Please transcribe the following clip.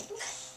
Oops.